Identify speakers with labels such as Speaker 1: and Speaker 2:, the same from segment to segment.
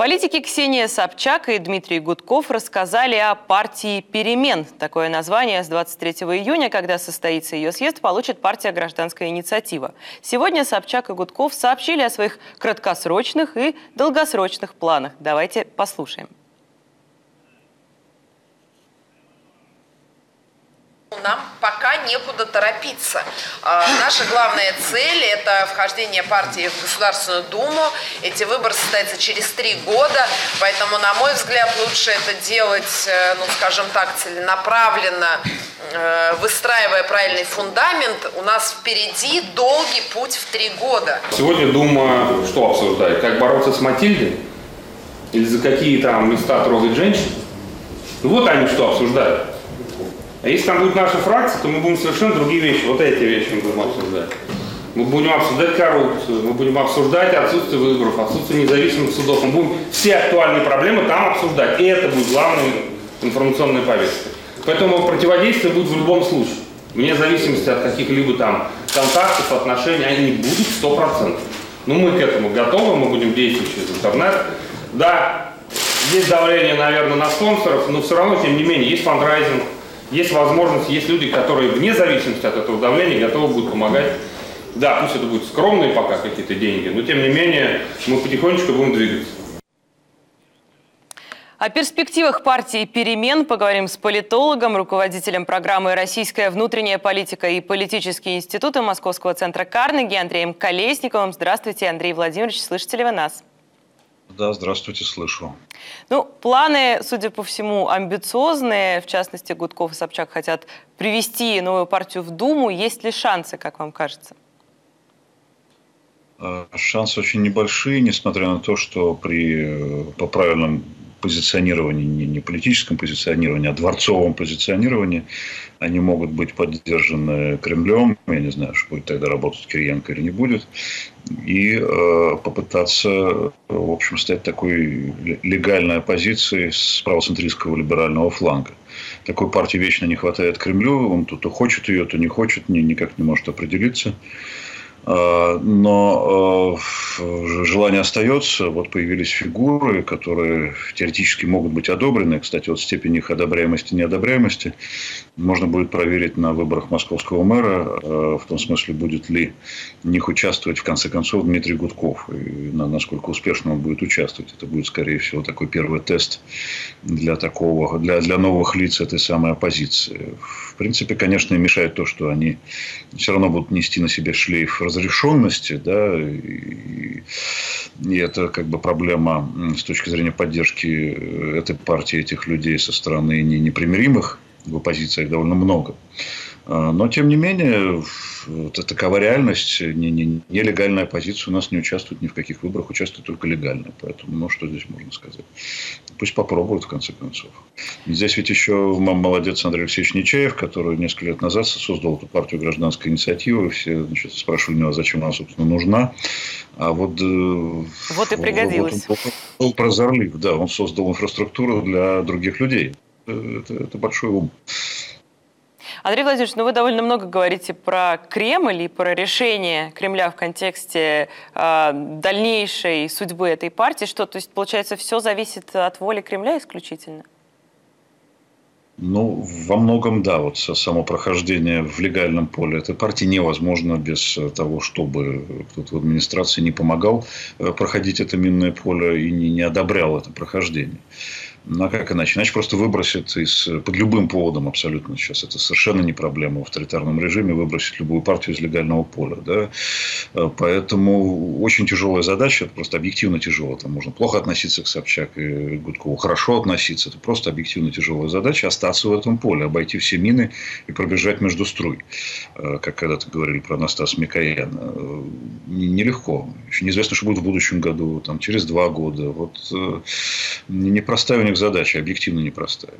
Speaker 1: Политики Ксения Собчак и Дмитрий Гудков рассказали о партии «Перемен». Такое название с 23 июня, когда состоится ее съезд, получит партия «Гражданская инициатива». Сегодня Собчак и Гудков сообщили о своих краткосрочных и долгосрочных планах. Давайте послушаем.
Speaker 2: Нам некуда торопиться. А, наша главная цель – это вхождение партии в Государственную Думу. Эти выборы состоятся через три года, поэтому, на мой взгляд, лучше это делать, э, ну, скажем так, целенаправленно, э, выстраивая правильный фундамент. У нас впереди долгий путь в три года.
Speaker 3: Сегодня Дума что обсуждает? Как бороться с Матильдой? Или за какие там места трогать женщин? Вот они что обсуждают. А если там будет наша фракция, то мы будем совершенно другие вещи, вот эти вещи мы будем обсуждать. Мы будем обсуждать коррупцию, мы будем обсуждать отсутствие выборов, отсутствие независимых судов. Мы будем все актуальные проблемы там обсуждать. И это будет главной информационной повесткой. Поэтому противодействие будет в любом случае. Вне зависимости от каких-либо там контактов, отношений, они будут 100%. Но мы к этому готовы, мы будем действовать через интернет. Да, есть давление, наверное, на спонсоров, но все равно, тем не менее, есть фандрайзинг, есть возможность, есть люди, которые вне зависимости от этого давления готовы будут помогать. Да, пусть это будут скромные пока какие-то деньги, но тем не менее мы потихонечку будем двигаться.
Speaker 1: О перспективах партии «Перемен» поговорим с политологом, руководителем программы «Российская внутренняя политика и политические институты» Московского центра Карнеги Андреем Колесниковым. Здравствуйте, Андрей Владимирович, слышите ли вы нас?
Speaker 4: Да, здравствуйте, слышу.
Speaker 1: Ну, планы, судя по всему, амбициозные. В частности, Гудков и Собчак хотят привести новую партию в Думу. Есть ли шансы, как вам кажется?
Speaker 4: Э, шансы очень небольшие, несмотря на то, что при, э, по правильным позиционировании, не, не политическом позиционировании, а дворцовом позиционировании, они могут быть поддержаны Кремлем, я не знаю, что будет тогда работать Кириенко или не будет, и э, попытаться, в общем, стать такой легальной оппозицией с правоцентристского либерального фланга. Такой партии вечно не хватает Кремлю, он то, то хочет ее, то не хочет, ни, никак не может определиться. А, но а, желание остается. Вот появились фигуры, которые теоретически могут быть одобрены. Кстати, вот степень их одобряемости и неодобряемости можно будет проверить на выборах московского мэра. А, в том смысле, будет ли в них участвовать, в конце концов, Дмитрий Гудков. И насколько успешно он будет участвовать. Это будет, скорее всего, такой первый тест для, такого, для, для новых лиц этой самой оппозиции. В принципе, конечно, мешает то, что они все равно будут нести на себе шлейф разрешенности, да, и, и это как бы проблема с точки зрения поддержки э, этой партии, этих людей со стороны непримиримых в оппозициях довольно много. А, но, тем не менее, вот такова реальность. Нелегальная оппозиция у нас не участвует ни в каких выборах, участвует только легально. Поэтому, ну, что здесь можно сказать? Пусть попробуют, в конце концов. Здесь ведь еще молодец Андрей Алексеевич Нечаев, который несколько лет назад создал эту партию гражданской инициативы. Все значит, спрашивали у него, зачем она, собственно, нужна. А вот... Э,
Speaker 1: вот и пригодилось.
Speaker 4: Вот он был прозорлив, да. Он создал инфраструктуру для других людей. Это, это большой ум.
Speaker 1: Андрей Владимирович, ну вы довольно много говорите про Кремль и про решение Кремля в контексте э, дальнейшей судьбы этой партии. Что, то есть, получается, все зависит от воли Кремля исключительно?
Speaker 4: Ну, во многом, да. Вот само прохождение в легальном поле этой партии невозможно без того, чтобы кто-то в администрации не помогал э, проходить это минное поле и не, не одобрял это прохождение. Ну, а как иначе? Иначе просто выбросит из, под любым поводом абсолютно сейчас. Это совершенно не проблема в авторитарном режиме выбросить любую партию из легального поля. Да? Э, поэтому очень тяжелая задача. Это просто объективно тяжело. Там можно плохо относиться к Собчак и Гудкову, хорошо относиться. Это просто объективно тяжелая задача. Остаться в этом поле, обойти все мины и пробежать между струй. Э, как когда-то говорили про Анастаса Микояна. Э, нелегко. Еще неизвестно, что будет в будущем году, там, через два года. Вот непростая у них задача, объективно непростая.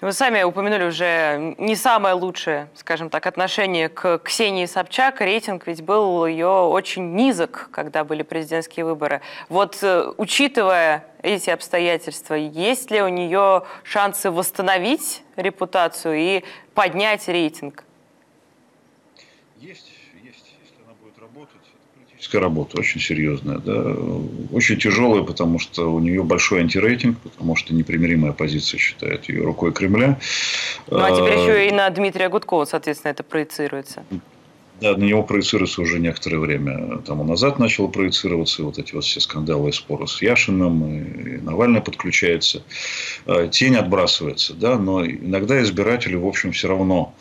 Speaker 1: Вы сами упомянули уже не самое лучшее, скажем так, отношение к Ксении Собчак. Рейтинг ведь был ее очень низок, когда были президентские выборы. Вот э, учитывая эти обстоятельства, есть ли у нее шансы восстановить репутацию и поднять рейтинг?
Speaker 4: Есть, политическая работа, очень серьезная, да, очень тяжелая, потому что у нее большой антирейтинг, потому что непримиримая оппозиция считает ее рукой Кремля.
Speaker 1: Ну а теперь еще и на Дмитрия Гудкова, соответственно, это проецируется.
Speaker 4: Да, на него проецируется уже некоторое время тому назад начало проецироваться, вот эти вот все скандалы и споры с Яшиным, и Навальный подключается. А, тень отбрасывается, да, но иногда избиратели, в общем, все равно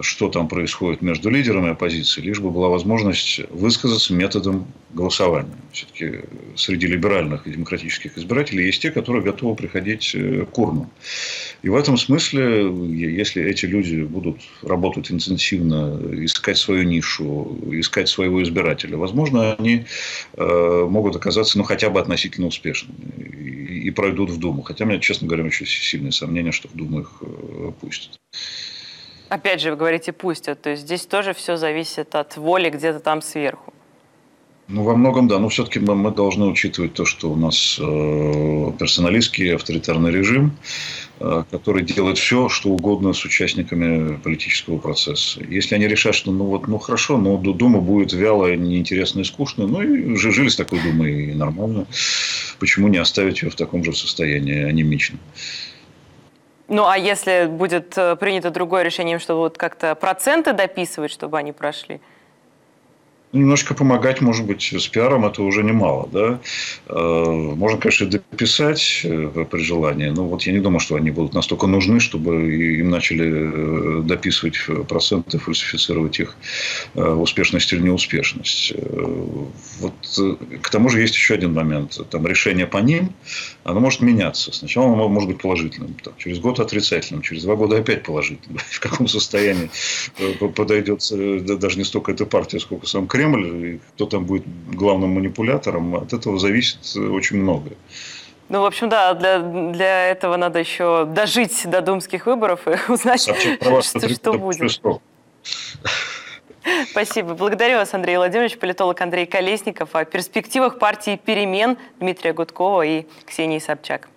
Speaker 4: что там происходит между лидерами оппозиции, лишь бы была возможность высказаться методом голосования. Все-таки среди либеральных и демократических избирателей есть те, которые готовы приходить э, к урнам. И в этом смысле, если эти люди будут работать интенсивно, искать свою нишу, искать своего избирателя, возможно, они э, могут оказаться ну, хотя бы относительно успешными и, пройдут в Думу. Хотя у меня, честно говоря, еще сильные сомнения, что в Думу их э, пустят.
Speaker 1: Опять же, вы говорите пустят, то есть здесь тоже все зависит от воли где-то там сверху.
Speaker 4: Ну, во многом, да. Но все-таки мы, мы должны учитывать то, что у нас э, персоналистский авторитарный режим, э, который делает все, что угодно с участниками политического процесса. Если они решат, что ну вот, ну хорошо, но Дума будет вялая, неинтересная и скучная, ну и жили с такой Думой и нормально. Почему не оставить ее в таком же состоянии анемичном?
Speaker 1: Ну, а если будет э, принято другое решение, чтобы вот как-то проценты дописывать, чтобы они прошли?
Speaker 4: Немножко помогать, может быть, с пиаром это уже немало. Да? Э, можно, конечно, дописать э, при желании, но вот я не думаю, что они будут настолько нужны, чтобы им начали э, дописывать проценты, фальсифицировать их успешность или неуспешность. Вот, к тому же есть еще один момент. Там решение по ним, оно может меняться. Сначала оно может быть положительным, там, через год отрицательным, через два года опять положительным. В каком состоянии подойдет даже не столько эта партия, сколько сам Кремль Кремль, и кто там будет главным манипулятором, от этого зависит очень многое.
Speaker 1: Ну, в общем, да, для, для этого надо еще дожить до думских выборов и узнать, что, что будет. Спасибо. Благодарю вас, Андрей Владимирович, политолог Андрей Колесников о перспективах партии «Перемен» Дмитрия Гудкова и Ксении Собчак.